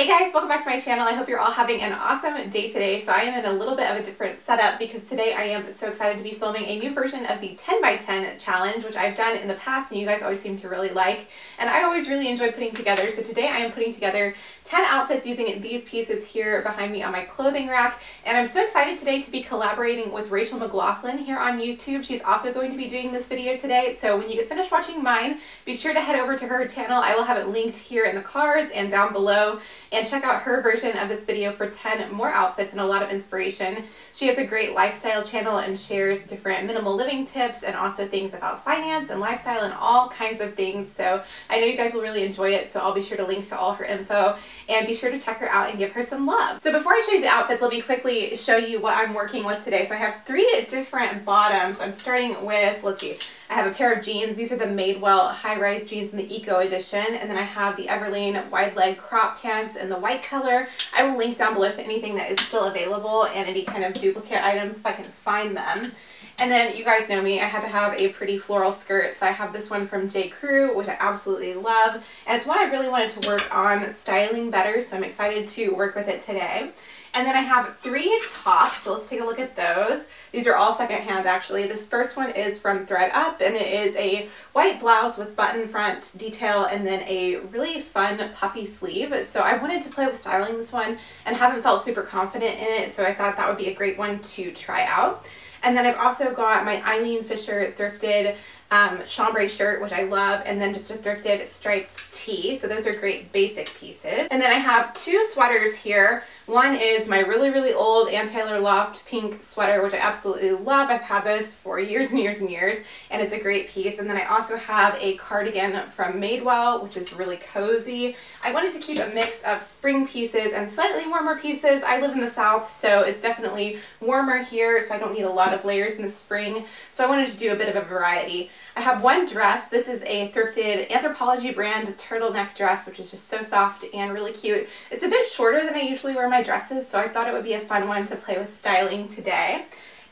Hey guys, welcome back to my channel. I hope you're all having an awesome day today. So I am in a little bit of a different setup because today I am so excited to be filming a new version of the 10 by 10 challenge, which I've done in the past and you guys always seem to really like. And I always really enjoy putting together. So today I am putting together 10 outfits using these pieces here behind me on my clothing rack. And I'm so excited today to be collaborating with Rachel McGlothlin here on YouTube. She's also going to be doing this video today. So when you get finished watching mine, be sure to head over to her channel. I will have it linked here in the cards and down below and check out her version of this video for 10 more outfits and a lot of inspiration. She has a great lifestyle channel and shares different minimal living tips and also things about finance and lifestyle and all kinds of things. So I know you guys will really enjoy it. So I'll be sure to link to all her info and be sure to check her out and give her some love. So before I show you the outfits, let me quickly show you what I'm working with today. So I have three different bottoms. I'm starting with, let's see, I have a pair of jeans. These are the Madewell high-rise jeans in the Eco Edition. And then I have the Everlane wide leg crop pants in the white color. I will link down below to anything that is still available and any kind of duplicate items if I can find them. And then you guys know me, I had to have a pretty floral skirt. So I have this one from J. Crew, which I absolutely love. And it's one I really wanted to work on styling better. So I'm excited to work with it today. And then I have three tops, so let's take a look at those. These are all secondhand actually. This first one is from ThredUp and it is a white blouse with button front detail and then a really fun puffy sleeve. So I wanted to play with styling this one and haven't felt super confident in it, so I thought that would be a great one to try out. And then I've also got my Eileen Fisher thrifted um, chambray shirt, which I love, and then just a thrifted striped tee. So those are great basic pieces. And then I have two sweaters here. One is my really, really old Ann Taylor Loft pink sweater, which I absolutely love. I've had this for years and years and years, and it's a great piece. And then I also have a cardigan from Madewell, which is really cozy. I wanted to keep a mix of spring pieces and slightly warmer pieces. I live in the South, so it's definitely warmer here, so I don't need a lot of layers in the spring. So I wanted to do a bit of a variety. I have one dress. This is a thrifted Anthropologie brand turtleneck dress, which is just so soft and really cute. It's a bit shorter than I usually wear my dresses, so I thought it would be a fun one to play with styling today.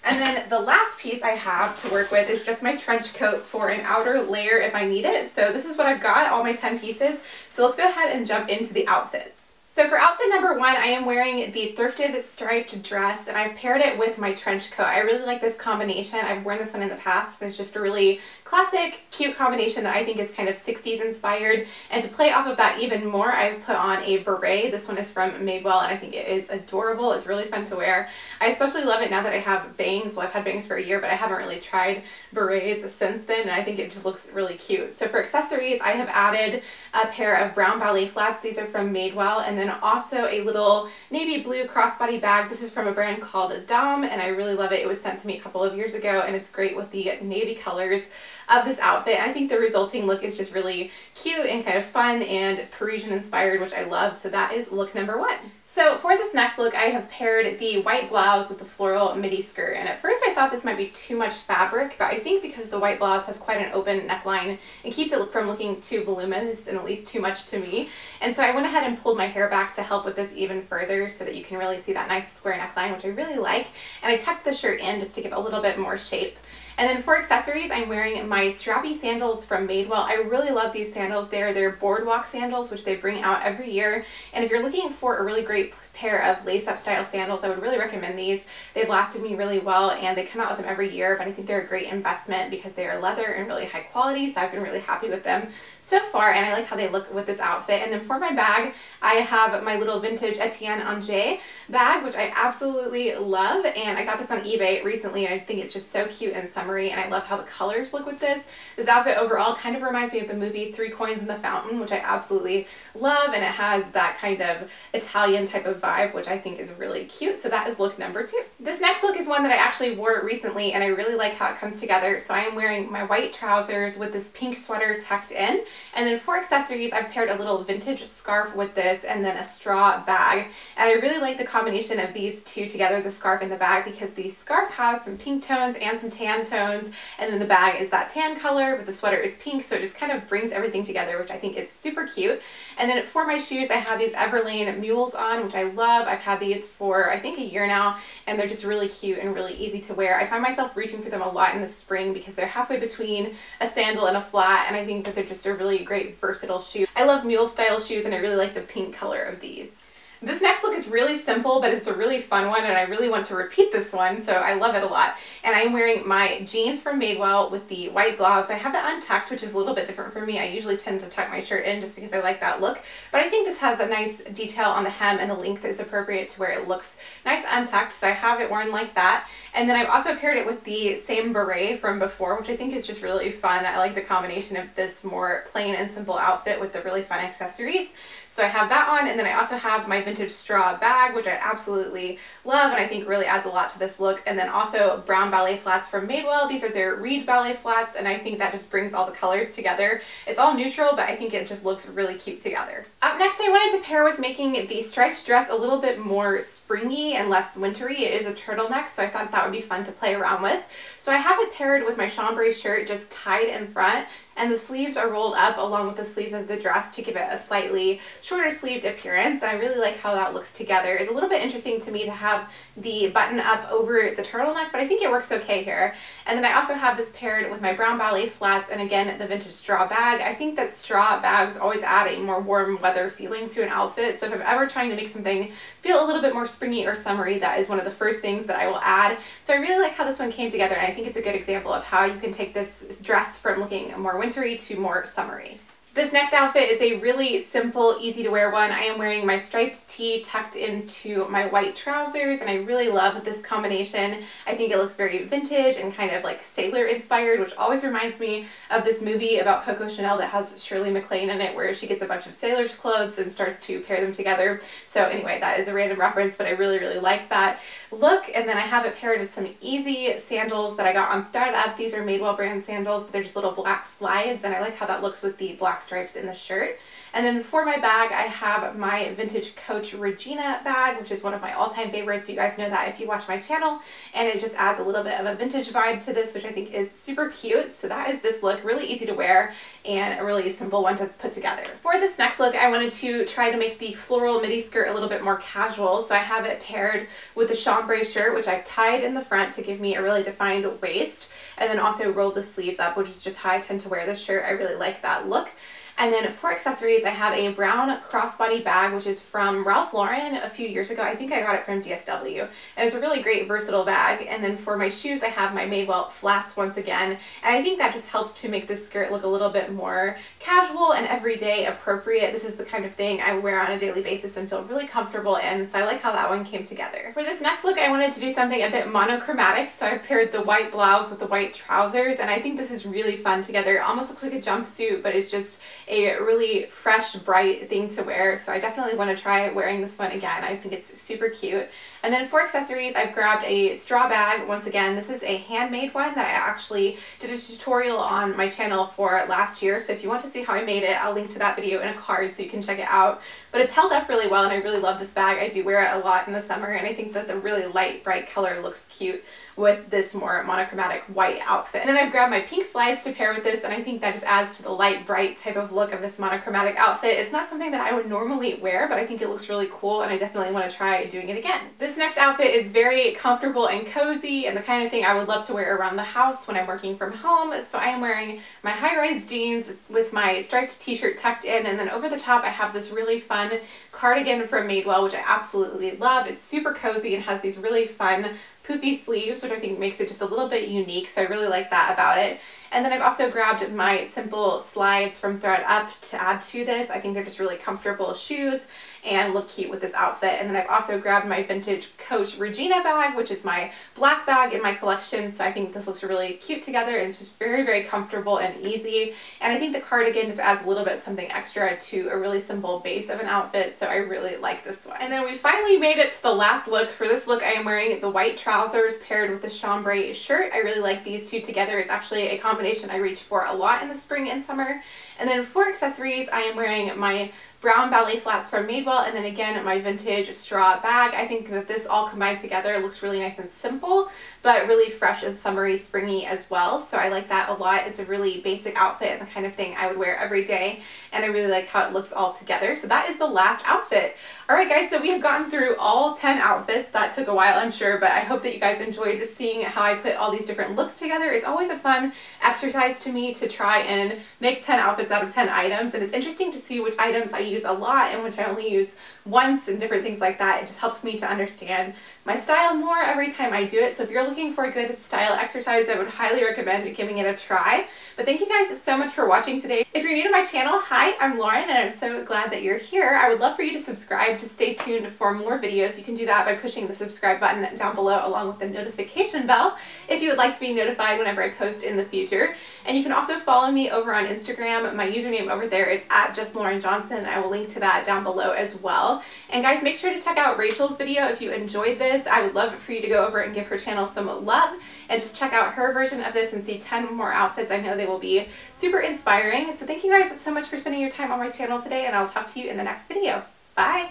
And then the last piece I have to work with is just my trench coat for an outer layer if I need it. So this is what I've got, all my 10 pieces. So let's go ahead and jump into the outfits. So for outfit number one, I am wearing the thrifted striped dress and I've paired it with my trench coat. I really like this combination. I've worn this one in the past and it's just a really classic, cute combination that I think is kind of 60s inspired. And to play off of that even more, I've put on a beret. This one is from Madewell and I think it is adorable. It's really fun to wear. I especially love it now that I have bangs. Well, I've had bangs for a year, but I haven't really tried berets since then and I think it just looks really cute. So for accessories, I have added a pair of brown ballet flats. These are from Madewell and then also a little navy blue crossbody bag. This is from a brand called Dom and I really love it. It was sent to me a couple of years ago and it's great with the navy colors of this outfit. I think the resulting look is just really cute and kind of fun and Parisian inspired, which I love. So that is look number one. So for this next look, I have paired the white blouse with the floral midi skirt. And at first I thought this might be too much fabric, but I think because the white blouse has quite an open neckline, it keeps it from looking too voluminous and at least too much to me. And so I went ahead and pulled my hair back to help with this even further so that you can really see that nice square neckline, which I really like. And I tucked the shirt in just to give a little bit more shape. And then for accessories, I'm wearing my strappy sandals from Madewell. I really love these sandals. They're their boardwalk sandals, which they bring out every year. And if you're looking for a really great pair of lace-up style sandals. I would really recommend these. They've lasted me really well and they come out with them every year, but I think they're a great investment because they are leather and really high quality, so I've been really happy with them so far and I like how they look with this outfit. And then for my bag, I have my little vintage Etienne Aigner bag, which I absolutely love. And I got this on eBay recently and I think it's just so cute and summery and I love how the colors look with this. This outfit overall kind of reminds me of the movie Three Coins in the Fountain, which I absolutely love. And it has that kind of Italian type of vibe, which I think is really cute. So that is look number two. This next look is one that I actually wore recently and I really like how it comes together. So I am wearing my white trousers with this pink sweater tucked in. And then for accessories, I've paired a little vintage scarf with this and then a straw bag. And I really like the combination of these two together, the scarf and the bag, because the scarf has some pink tones and some tan tones. And then the bag is that tan color, but the sweater is pink. So it just kind of brings everything together, which I think is super cute. And then for my shoes, I have these Everlane mules on, which I love. I've had these for I think a year now, and they're just really cute and really easy to wear. I find myself reaching for them a lot in the spring because they're halfway between a sandal and a flat, and I think that they're just a really great versatile shoe. I love mule style shoes, and I really like the pink color of these. This next look is really simple, but it's a really fun one, and I really want to repeat this one, so I love it a lot. And I'm wearing my jeans from Madewell with the white blouse. I have it untucked, which is a little bit different for me. I usually tend to tuck my shirt in just because I like that look, but I think this has a nice detail on the hem, and the length is appropriate to where it looks nice untucked, so I have it worn like that. And then I've also paired it with the same beret from before, which I think is just really fun. I like the combination of this more plain and simple outfit with the really fun accessories. So I have that on and then I also have my vintage straw bag which I absolutely love and I think really adds a lot to this look and then also brown ballet flats from Madewell. These are their Reed ballet flats and I think that just brings all the colors together. It's all neutral but I think it just looks really cute together. Up next I wanted to pair with making the striped dress a little bit more springy and less wintry. It is a turtleneck so I thought that would be fun to play around with. So I have it paired with my chambray shirt just tied in front and the sleeves are rolled up along with the sleeves of the dress to give it a slightly shorter sleeved appearance and I really like how that looks together. It's a little bit interesting to me to have the button up over the turtleneck but I think it works okay here. And then I also have this paired with my brown ballet flats and again the vintage straw bag. I think that straw bags always add a more warm weather feeling to an outfit so if I'm ever trying to make something feel a little bit more springy or summery that is one of the first things that I will add. So I really like how this one came together and I think it's a good example of how you can take this dress from looking more winter wintry to more summery. This next outfit is a really simple, easy to wear one. I am wearing my striped tee tucked into my white trousers and I really love this combination. I think it looks very vintage and kind of like sailor inspired, which always reminds me of this movie about Coco Chanel that has Shirley MacLaine in it where she gets a bunch of sailor's clothes and starts to pair them together. So anyway, that is a random reference, but I really, really like that look. And then I have it paired with some easy sandals that I got on ThredUp. These are Madewell brand sandals, but they're just little black slides and I like how that looks with the black stripes in the shirt. And then for my bag, I have my vintage Coach Regina bag, which is one of my all-time favorites. You guys know that if you watch my channel. And it just adds a little bit of a vintage vibe to this, which I think is super cute. So that is this look, really easy to wear and a really simple one to put together. For this next look, I wanted to try to make the floral midi skirt a little bit more casual. So I have it paired with the chambray shirt, which I've tied in the front to give me a really defined waist. And then also rolled the sleeves up, which is just how I tend to wear this shirt. I really like that look. And then for accessories, I have a brown crossbody bag, which is from Ralph Lauren a few years ago. I think I got it from DSW. And it's a really great versatile bag. And then for my shoes, I have my Madewell flats once again. And I think that just helps to make this skirt look a little bit more casual and everyday appropriate. This is the kind of thing I wear on a daily basis and feel really comfortable in. So I like how that one came together. For this next look, I wanted to do something a bit monochromatic. So I paired the white blouse with the white trousers. And I think this is really fun together. It almost looks like a jumpsuit, but it's just a really fresh, bright thing to wear. So I definitely want to try wearing this one again. I think it's super cute. And then for accessories, I've grabbed a straw bag. Once again, this is a handmade one that I actually did a tutorial on my channel for last year. So if you want to see how I made it, I'll link to that video in a card so you can check it out. But it's held up really well and I really love this bag. I do wear it a lot in the summer and I think that the really light, bright color looks cute with this more monochromatic white outfit. And then I've grabbed my pink slides to pair with this and I think that just adds to the light, bright type of look of this monochromatic outfit. It's not something that I would normally wear, but I think it looks really cool and I definitely want to try doing it again. This next outfit is very comfortable and cozy and the kind of thing I would love to wear around the house when I'm working from home. So I am wearing my high-rise jeans with my striped t-shirt tucked in and then over the top I have this really fun cardigan from Madewell, which I absolutely love. It's super cozy and has these really fun poofy sleeves, which I think makes it just a little bit unique. So I really like that about it. And then I've also grabbed my simple slides from ThredUp to add to this. I think they're just really comfortable shoes and look cute with this outfit. And then I've also grabbed my vintage Coach Regina bag, which is my black bag in my collection. So I think this looks really cute together and it's just very, very comfortable and easy. And I think the cardigan just adds a little bit something extra to a really simple base of an outfit. So I really like this one. And then we finally made it to the last look. For this look, I am wearing the white trousers paired with the chambray shirt. I really like these two together. It's actually a combination I reach for a lot in the spring and summer. And then for accessories, I am wearing my brown ballet flats from Madewell, and then again my vintage straw bag. I think that this all combined together looks really nice and simple, but really fresh and summery, springy as well. So I like that a lot. It's a really basic outfit and the kind of thing I would wear every day, and I really like how it looks all together. So that is the last outfit. All right, guys, so we have gotten through all 10 outfits. That took a while, I'm sure, but I hope that you guys enjoyed just seeing how I put all these different looks together. It's always a fun exercise to me to try and make 10 outfits out of 10 items, and it's interesting to see which items I use a lot and which I only use once and different things like that. It just helps me to understand my style more every time I do it. So if you're looking for a good style exercise, I would highly recommend giving it a try. But thank you guys so much for watching today. If you're new to my channel, hi, I'm Lauren, and I'm so glad that you're here. I would love for you to subscribe to stay tuned for more videos. You can do that by pushing the subscribe button down below along with the notification bell if you would like to be notified whenever I post in the future. And you can also follow me over on Instagram. My username over there is at just Lauren Johnson. I will link to that down below as well. And guys, make sure to check out Rachel's video if you enjoyed this. I would love for you to go over and give her channel some love and just check out her version of this and see 10 more outfits. I know they will be super inspiring. So thank you guys so much for spending your time on my channel today and I'll talk to you in the next video. Bye!